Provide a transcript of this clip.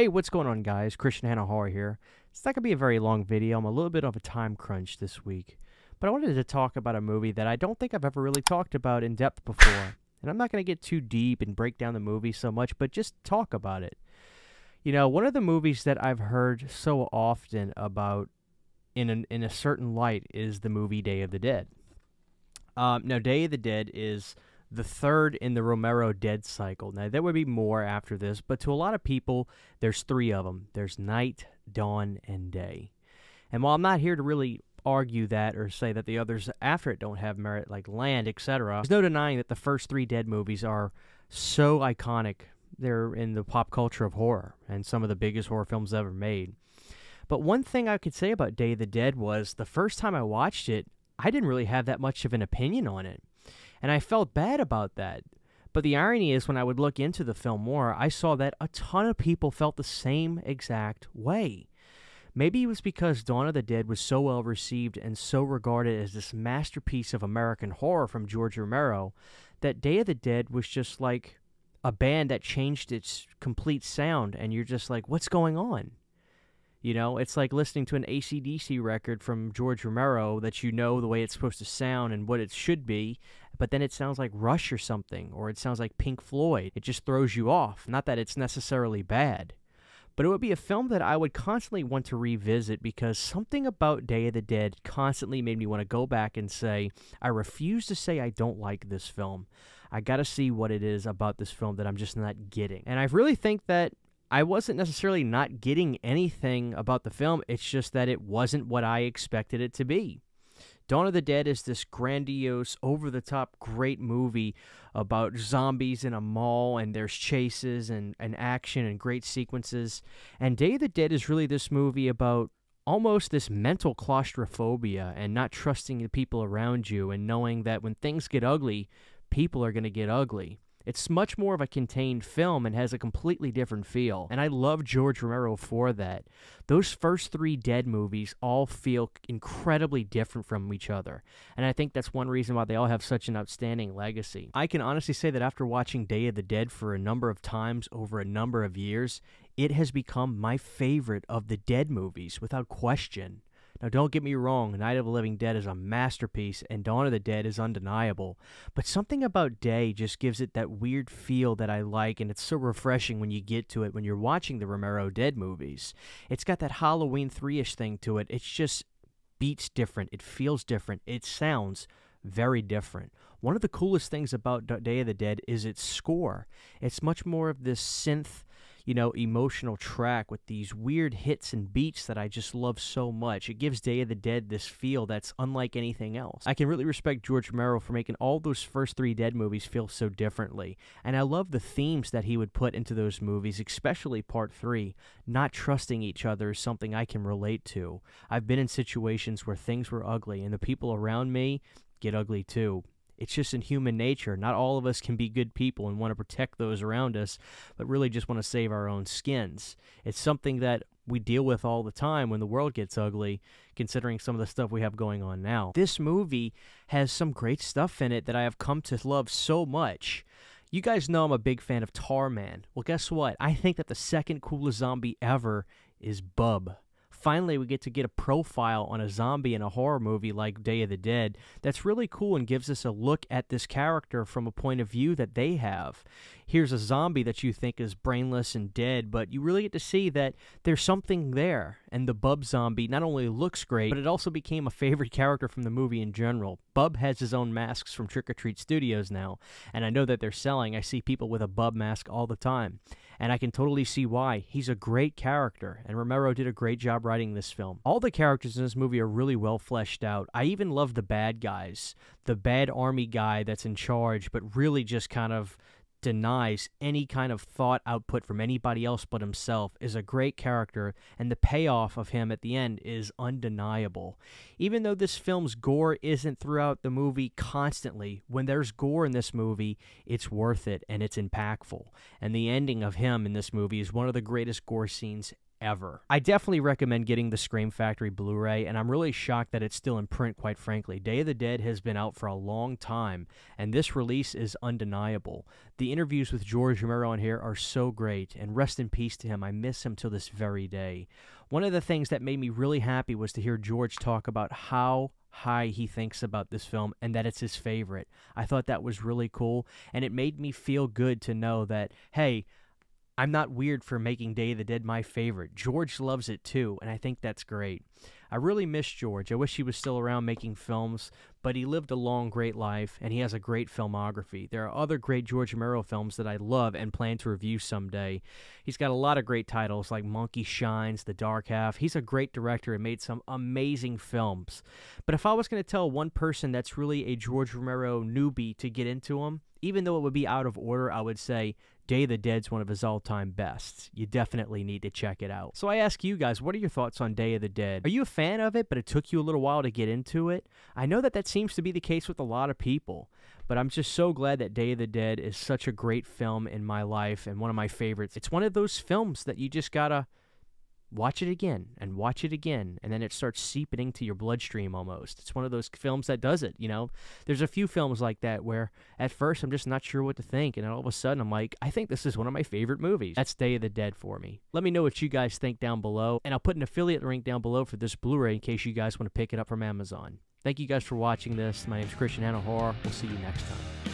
Hey, what's going on, guys? Christian Hanna Horror here. It's not going to be a very long video. I'm a little bit of a time crunch this week. But I wanted to talk about a movie that I don't think I've ever really talked about in depth before. And I'm not going to get too deep and break down the movie so much, but just talk about it. You know, one of the movies that I've heard so often about in, an, in a certain light is the movie Day of the Dead. Um, now, Day of the Dead is the third in the Romero Dead cycle. Now, there would be more after this, but to a lot of people, there's three of them there's night, dawn, and day. And while I'm not here to really argue that or say that the others after it don't have merit, like Land, etc., there's no denying that the first three Dead movies are so iconic. They're in the pop culture of horror and some of the biggest horror films ever made. But one thing I could say about Day of the Dead was the first time I watched it, I didn't really have that much of an opinion on it. And I felt bad about that. But the irony is, when I would look into the film more, I saw that a ton of people felt the same exact way. Maybe it was because Dawn of the Dead was so well received and so regarded as this masterpiece of American horror from George Romero that Day of the Dead was just like a band that changed its complete sound, and you're just like, what's going on? You know, it's like listening to an ACDC record from George Romero that you know the way it's supposed to sound and what it should be, but then it sounds like Rush or something, or it sounds like Pink Floyd. It just throws you off. Not that it's necessarily bad. But it would be a film that I would constantly want to revisit because something about Day of the Dead constantly made me want to go back and say, I refuse to say I don't like this film. I got to see what it is about this film that I'm just not getting. And I really think that I wasn't necessarily not getting anything about the film. It's just that it wasn't what I expected it to be. Dawn of the Dead is this grandiose, over the top, great movie about zombies in a mall, and there's chases and, and action and great sequences. And Day of the Dead is really this movie about almost this mental claustrophobia and not trusting the people around you and knowing that when things get ugly, people are going to get ugly. It's much more of a contained film and has a completely different feel. And I love George Romero for that. Those first three Dead movies all feel incredibly different from each other. And I think that's one reason why they all have such an outstanding legacy. I can honestly say that after watching Day of the Dead for a number of times over a number of years, it has become my favorite of the Dead movies without question. Now, don't get me wrong, Night of the Living Dead is a masterpiece, and Dawn of the Dead is undeniable. But something about Day just gives it that weird feel that I like, and it's so refreshing when you get to it when you're watching the Romero Dead movies. It's got that Halloween 3 ish thing to it. It's just beats different, it feels different, it sounds very different. One of the coolest things about Day of the Dead is its score. It's much more of this synth you know, emotional track with these weird hits and beats that I just love so much. It gives Day of the Dead this feel that's unlike anything else. I can really respect George Romero for making all those first three Dead movies feel so differently. And I love the themes that he would put into those movies, especially part three. Not trusting each other is something I can relate to. I've been in situations where things were ugly and the people around me get ugly too. It's just in human nature. Not all of us can be good people and want to protect those around us, but really just want to save our own skins. It's something that we deal with all the time when the world gets ugly, considering some of the stuff we have going on now. This movie has some great stuff in it that I have come to love so much. You guys know I'm a big fan of Tarman. Well, guess what? I think that the second coolest zombie ever is Bub finally we get to get a profile on a zombie in a horror movie like Day of the Dead that's really cool and gives us a look at this character from a point of view that they have. Here's a zombie that you think is brainless and dead, but you really get to see that there's something there. And the Bub zombie not only looks great, but it also became a favorite character from the movie in general. Bub has his own masks from Trick or Treat Studios now, and I know that they're selling. I see people with a Bub mask all the time and I can totally see why. He's a great character, and Romero did a great job writing this film. All the characters in this movie are really well fleshed out. I even love the bad guys. The bad army guy that's in charge, but really just kind of denies any kind of thought output from anybody else but himself is a great character, and the payoff of him at the end is undeniable. Even though this film's gore isn't throughout the movie constantly, when there's gore in this movie, it's worth it and it's impactful. And the ending of him in this movie is one of the greatest gore scenes ever. I definitely recommend getting the Scream Factory Blu ray, and I'm really shocked that it's still in print, quite frankly. Day of the Dead has been out for a long time, and this release is undeniable. The interviews with George Romero on here are so great, and rest in peace to him. I miss him till this very day. One of the things that made me really happy was to hear George talk about how high he thinks about this film and that it's his favorite. I thought that was really cool, and it made me feel good to know that, hey, I'm not weird for making Day of the Dead my favorite. George loves it too, and I think that's great. I really miss George. I wish he was still around making films, but he lived a long, great life, and he has a great filmography. There are other great George Romero films that I love and plan to review someday. He's got a lot of great titles like Monkey Shines, The Dark Half. He's a great director and made some amazing films. But if I was going to tell one person that's really a George Romero newbie to get into him, even though it would be out of order, I would say Day of the Dead's one of his all time bests. You definitely need to check it out. So I ask you guys, what are your thoughts on Day of the Dead? Are you a fan of it, but it took you a little while to get into it? I know that that seems to be the case with a lot of people, but I'm just so glad that Day of the Dead is such a great film in my life and one of my favorites. It's one of those films that you just gotta watch it again and watch it again and then it starts seeping into your bloodstream almost. It's one of those films that does it you know? There's a few films like that where at first i'm just not sure what to think and all of a sudden i'm like i think this is one of my favorite movies. That's day of the dead for me. Let me know what you guys think down below and i'll put an affiliate link down below for this blu-ray in case you guys want to pick it up from amazon. Thank you guys for watching this. My name is christian Horror. we'll see you next time